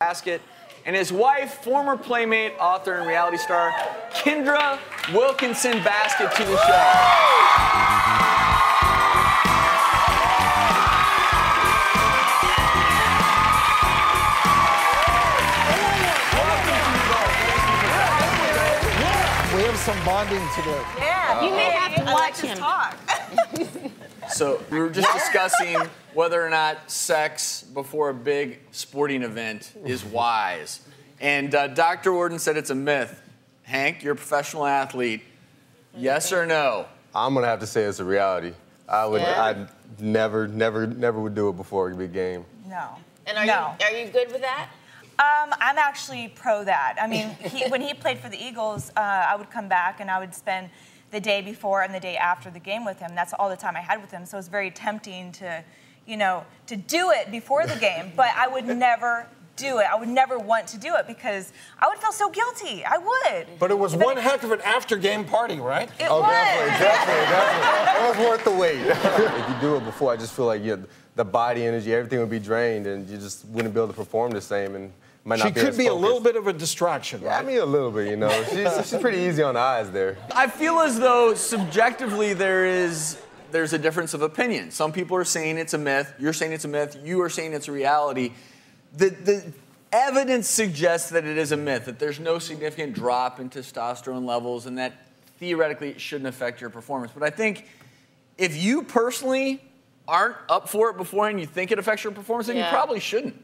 Baskett, and his wife, former Playmate, author, and reality star, Kendra Wilkinson Baskett to the show. We have some bonding today. Yeah, You may uh, have to I like watch to him. Talk. So we were just discussing whether or not sex before a big sporting event is wise. And uh, Dr. Ordon said it's a myth. Hank, you're a professional athlete. Yes or no? I'm gonna have to say it's a reality. I would, Yeah? I never, never, never would do it before a big game. No. And are no. you are you good with that? Um, I'm actually pro that. I mean, he, when he played for the Eagles, uh, I would come back and I would spend the day before and the day after the game with him. That's all the time I had with him. So it was very tempting to, you know, to do it before the game. But I would never do it. I would never want to do it because I would feel so guilty. I would. But it was If one it- heck of an after-game party, right? It Oh, was. definitely, definitely, definitely. It was worth the wait. if you do it before, I just feel like you the body energy, everything would be drained, and you just wouldn't be able to perform the same, and might not She be could as be a little bit of a distraction, Yeah, I mean a little bit, you know. She's, she's pretty easy on the eyes there. I feel as though subjectively there is there's a difference of opinion. Some people are saying it's a myth. You're saying it's a myth. You are saying it's a reality. The, the evidence suggests that it is a myth. That there's no significant drop in testosterone levels, and that theoretically it shouldn't affect your performance. But I think if you personally aren't up for it beforehand, you think it affects your performance, then Yeah. you probably shouldn't.